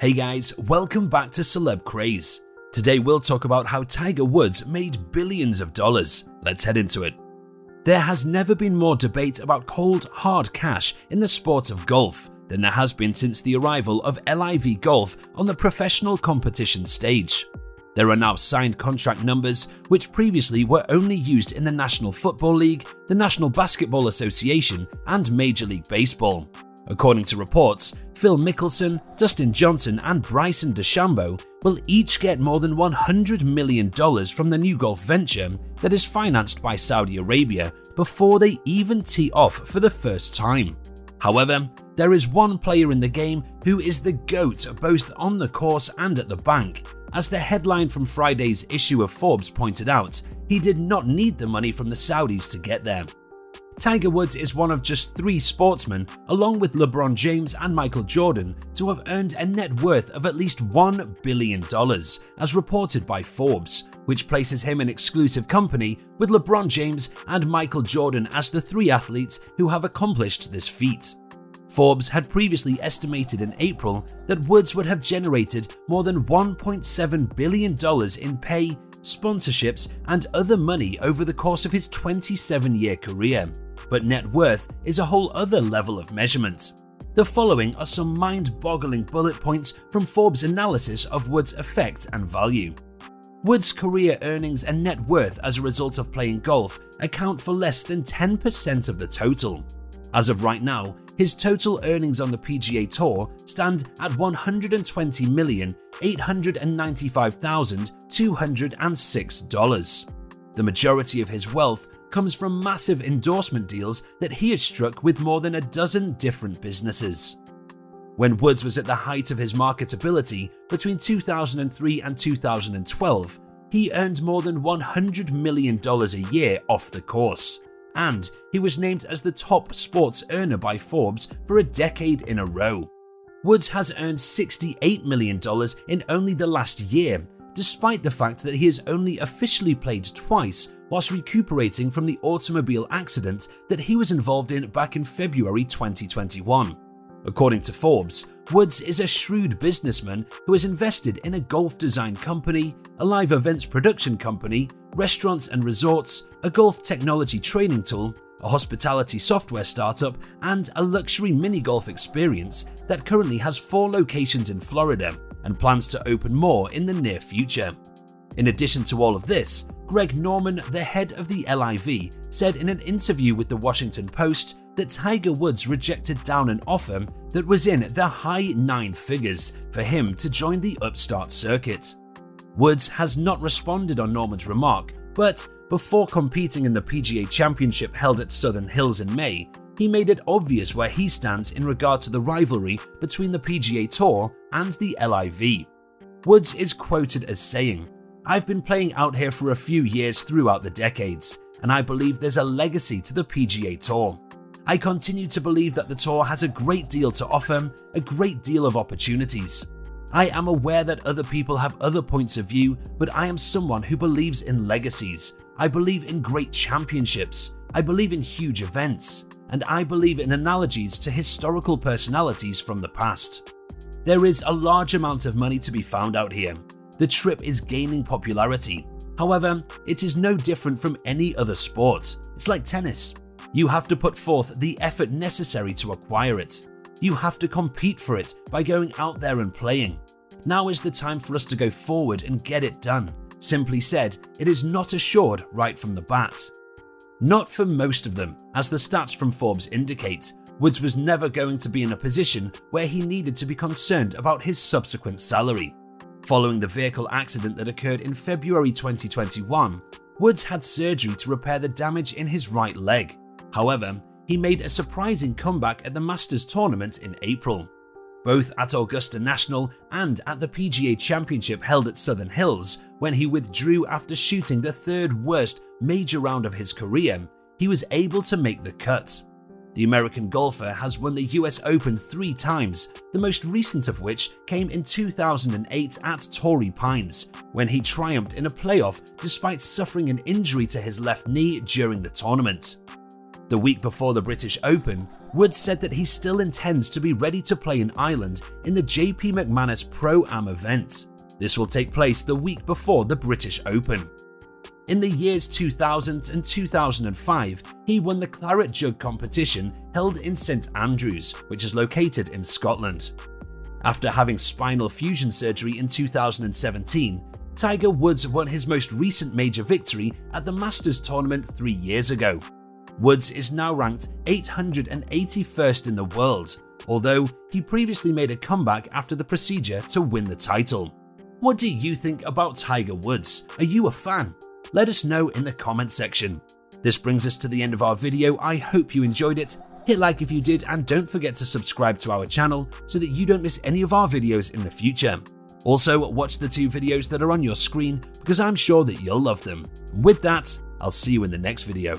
Hey guys, welcome back to Celeb Craze. Today we'll talk about how Tiger Woods made billions of dollars. Let's head into it. There has never been more debate about cold, hard cash in the sport of golf than there has been since the arrival of LIV Golf on the professional competition stage. There are now signed contract numbers, which previously were only used in the National Football League, the National Basketball Association, and Major League Baseball. According to reports, Phil Mickelson, Dustin Johnson, and Bryson DeChambeau will each get more than $100 million from the new golf venture that is financed by Saudi Arabia before they even tee off for the first time. However, there is one player in the game who is the GOAT both on the course and at the bank. As the headline from Friday's issue of Forbes pointed out, he did not need the money from the Saudis to get there. Tiger Woods is one of just three sportsmen, along with LeBron James and Michael Jordan, to have earned a net worth of at least $1 billion, as reported by Forbes, which places him in exclusive company with LeBron James and Michael Jordan as the three athletes who have accomplished this feat. Forbes had previously estimated in April that Woods would have generated more than $1.7 billion in pay, sponsorships, and other money over the course of his 27 year career but net worth is a whole other level of measurement. The following are some mind boggling bullet points from Forbes' analysis of Woods' effect and value. Woods' career earnings and net worth as a result of playing golf account for less than 10% of the total. As of right now, his total earnings on the PGA Tour stand at $120,895,206. The majority of his wealth comes from massive endorsement deals that he has struck with more than a dozen different businesses. When Woods was at the height of his marketability between 2003 and 2012, he earned more than $100 million a year off the course, and he was named as the top sports earner by Forbes for a decade in a row. Woods has earned $68 million in only the last year, despite the fact that he has only officially played twice whilst recuperating from the automobile accident that he was involved in back in February 2021. According to Forbes, Woods is a shrewd businessman who has invested in a golf design company, a live events production company, restaurants and resorts, a golf technology training tool, a hospitality software startup, and a luxury mini golf experience that currently has four locations in Florida and plans to open more in the near future. In addition to all of this, Greg Norman, the head of the LIV, said in an interview with the Washington Post that Tiger Woods rejected down an offer that was in the high nine figures for him to join the upstart circuit. Woods has not responded on Norman's remark, but before competing in the PGA Championship held at Southern Hills in May, he made it obvious where he stands in regard to the rivalry between the PGA Tour and the LIV. Woods is quoted as saying, I've been playing out here for a few years throughout the decades, and I believe there's a legacy to the PGA Tour. I continue to believe that the tour has a great deal to offer, a great deal of opportunities. I am aware that other people have other points of view, but I am someone who believes in legacies. I believe in great championships. I believe in huge events. And I believe in analogies to historical personalities from the past. There is a large amount of money to be found out here, the trip is gaining popularity. However, it is no different from any other sport. It's like tennis. You have to put forth the effort necessary to acquire it. You have to compete for it by going out there and playing. Now is the time for us to go forward and get it done. Simply said, it is not assured right from the bat. Not for most of them, as the stats from Forbes indicate, Woods was never going to be in a position where he needed to be concerned about his subsequent salary. Following the vehicle accident that occurred in February 2021, Woods had surgery to repair the damage in his right leg. However, he made a surprising comeback at the Masters tournament in April. Both at Augusta National and at the PGA Championship held at Southern Hills, when he withdrew after shooting the third worst major round of his career, he was able to make the cut. The American golfer has won the US Open three times, the most recent of which came in 2008 at Torrey Pines, when he triumphed in a playoff despite suffering an injury to his left knee during the tournament. The week before the British Open, Woods said that he still intends to be ready to play in Ireland in the JP McManus Pro Am event. This will take place the week before the British Open. In the years 2000 and 2005, he won the Claret Jug competition held in St Andrews, which is located in Scotland. After having spinal fusion surgery in 2017, Tiger Woods won his most recent major victory at the Masters tournament three years ago. Woods is now ranked 881st in the world, although he previously made a comeback after the procedure to win the title. What do you think about Tiger Woods? Are you a fan? Let us know in the comment section. This brings us to the end of our video. I hope you enjoyed it. Hit like if you did and don't forget to subscribe to our channel so that you don't miss any of our videos in the future. Also, watch the two videos that are on your screen because I'm sure that you'll love them. With that, I'll see you in the next video.